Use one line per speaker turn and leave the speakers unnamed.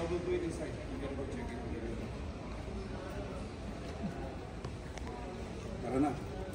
So we'll do it inside. You can go check it. Tara na.